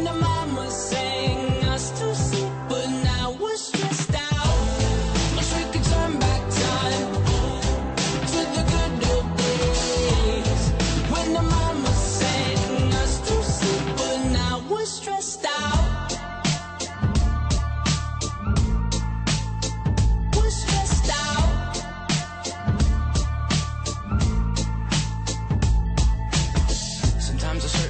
The mama's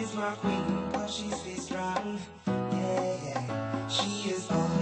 is my queen, but she's strong. Yeah, yeah. She is all.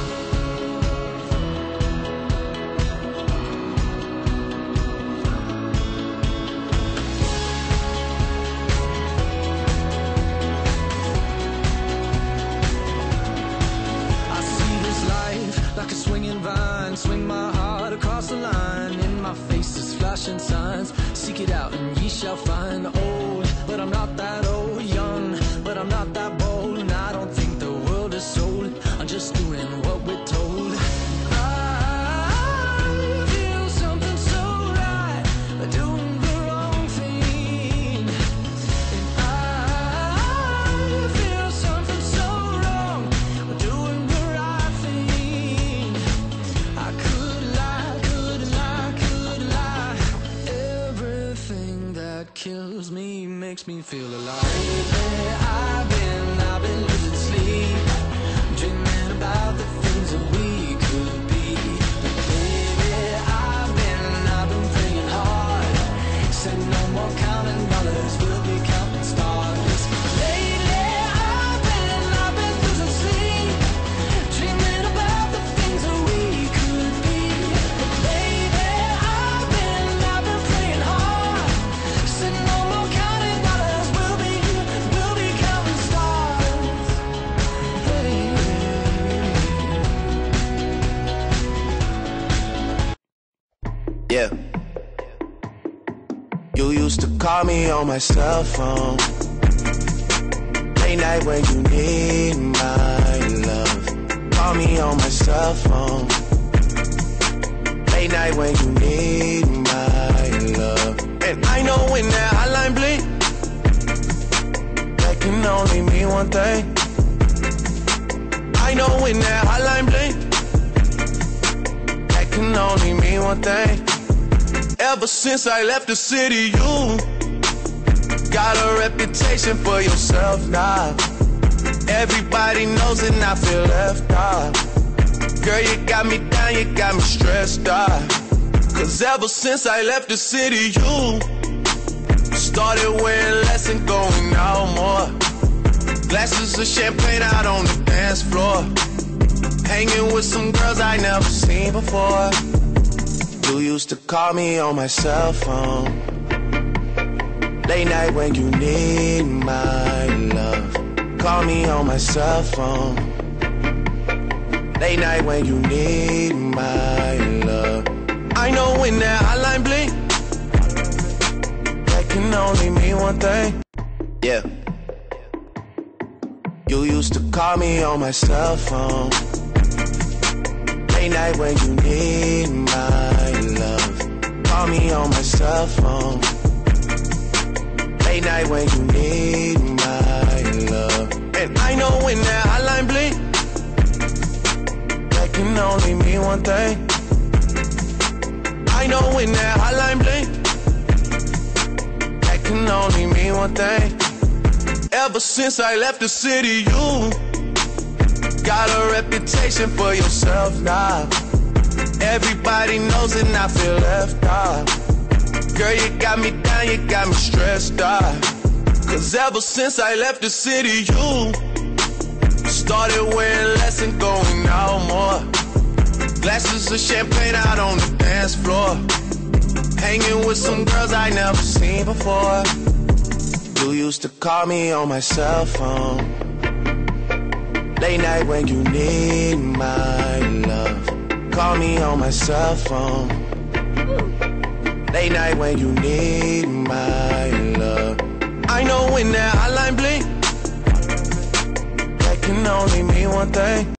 Signs. Seek it out and ye shall find. Old, but I'm not that used to call me on my cell phone. Late night when you need my love. Call me on my cell phone. Late night when you need my love. And I know when that hotline bling, that can only mean one thing. I know when that hotline bling, that can only mean one thing. Ever since I left the city, you got a reputation for yourself now. Everybody knows and I feel left out. Girl, you got me down, you got me stressed out. Cause ever since I left the city, you started wearing less and going out more. Glasses of champagne out on the dance floor. Hanging with some girls I never seen before. You used to call me on my cell phone. Late night when you need my love. Call me on my cell phone. Late night when you need my love. I know when that hotline bling, that can only mean one thing. Yeah. You used to call me on my cell phone. Late night when you need my. Call me on my cell phone. Late night when you need my love. And I know when that hotline bling, that can only mean one thing. I know when that hotline bling, that can only mean one thing. Ever since I left the city, you got a reputation for yourself now. Everybody knows and I feel left out. Girl, you got me down, you got me stressed out. Cause ever since I left the city, you started wearing less and going out more. Glasses of champagne out on the dance floor. Hanging with some girls I never seen before. You used to call me on my cell phone. Late night when you need my love. Call me on my cell phone. Late night when you need my love. I know when that hotline bling, that can only mean one thing.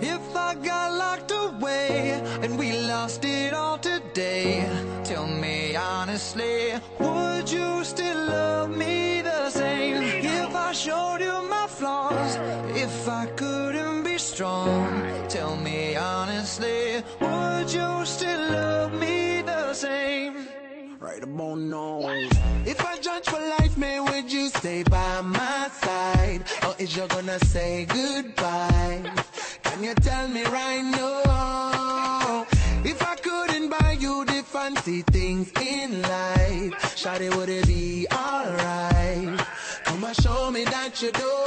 If I got locked away and we lost it all today, tell me honestly, would you still love me the same? If I showed you my flaws, if I couldn't be strong, honestly, would you still love me the same? right about now. If I judge for life, man, would you stay by my side? Or is you gonna say goodbye? Can you tell me right now? If I couldn't buy you the fancy things in life, Shawty, would it be alright? Come and show me that you don't.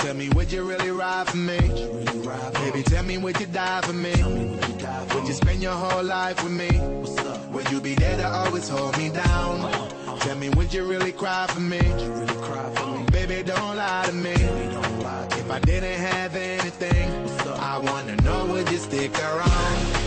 Tell me, would you really ride for me? Baby, tell me, would you die for me? Would you spend your whole life with me? Would you be there to always hold me down? Tell me, would you really cry for me? Baby, don't lie to me. If I didn't have anything, I wanna know, would you stick around?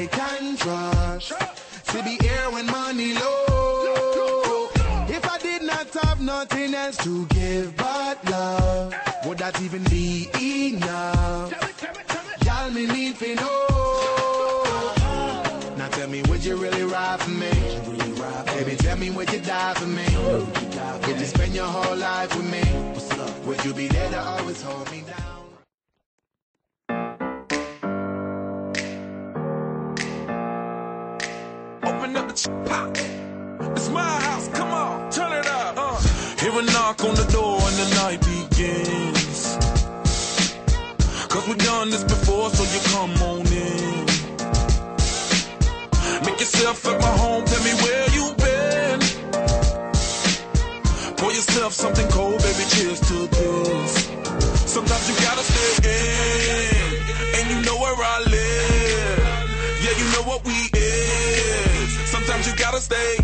I can trust. To be here when money low. If I did not have nothing else to give but love, would that even be enough? Y'all me need to know. Now tell me, would you really ride for me? Baby, tell me, would you die for me? Would you spend your whole life with me? Would you be there to always hold me down? Up ch- pop. It's my house, come on, turn it up. Uh. Hear a knock on the door and the night begins. Cause we've done this before, so you come on in. Make yourself at my home, tell me where you been. Pour yourself something cold, baby, cheers to this. Gotta stay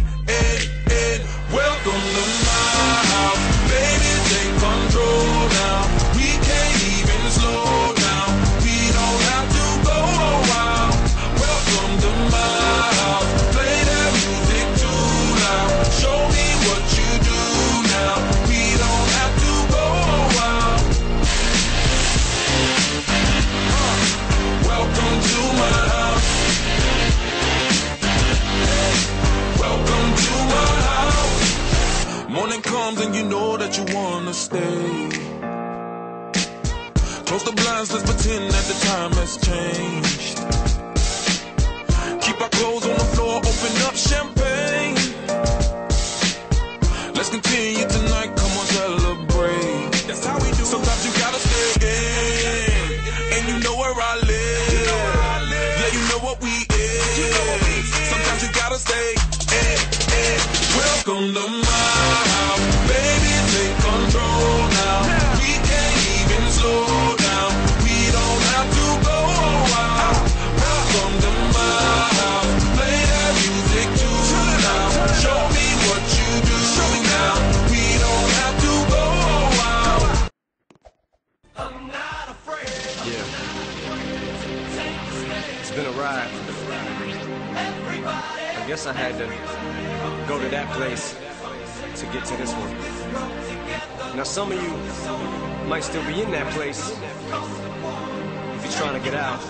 might still be in that place. If you're trying to get out,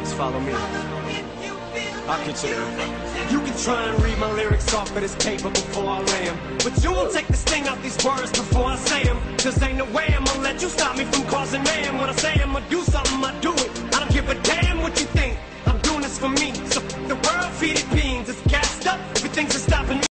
just follow me. I'll get you there. You can try and read my lyrics off of this paper before I lay 'em. But you won't take the sting out these words before I say 'em. Cause ain't no way I'm gonna let you stop me from causing mayhem. When I say I'm gonna do something, I do it. I don't give a damn what you think. I'm doing this for me. So the world feed it beans. It's gassed up. Everything's stopping me.